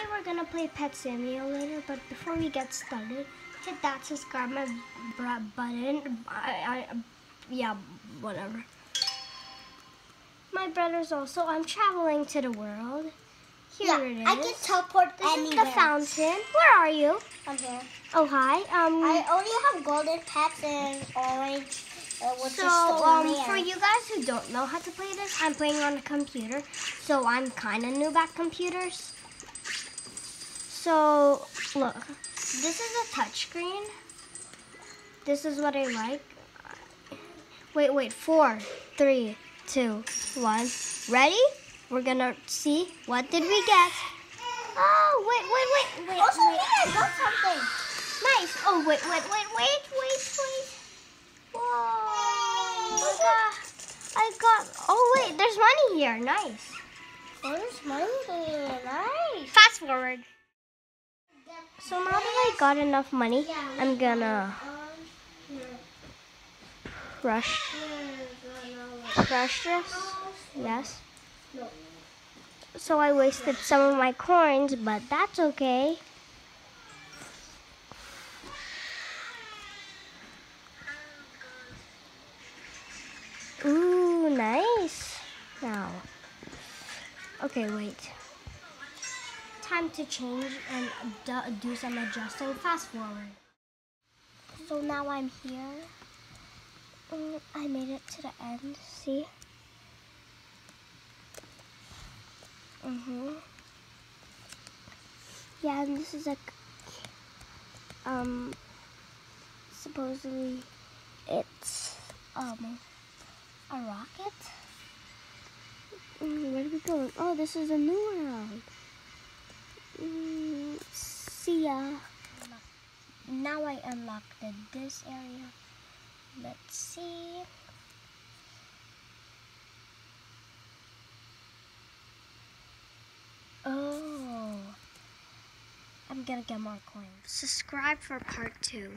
Today we're gonna play Pet Simulator, but before we get started, hit that subscribe button. I, I, yeah, whatever. My brother's also. I'm traveling to the world. Here yeah, it is. I can teleport this anywhere. is the fountain. Where are you? I'm here. Oh hi. Um. I only have golden pets and orange, uh, so um, for you guys who don't know how to play this, I'm playing on a computer, so I'm kind of new at computers. So look, this is a touchscreen. This is what I like. Wait, wait, four, three, two, one. Ready? We're gonna see what did we get. Oh, wait, wait, wait, wait. also, wait. I got something. Nice. Oh, wait, wait, wait, wait, wait, wait. Whoa. I got, I got, oh, wait, there's money here. Nice. There's money here. Nice. Fast forward. So now that I got enough money, I'm gonna rush, rush this. Yes. So I wasted some of my coins, but that's okay. Ooh, nice. Now. Okay, wait. Time to change and do- some adjusting. Fast forward. So now I'm here. Mm, I made it to the end. See? Mhm. Yeah, and this is a um supposedly it's um a rocket. Mm, Where are we going? Oh, this is a new world. See ya. Now I unlocked this area. Let's see. Oh. I'm gonna get more coins. Subscribe for part two.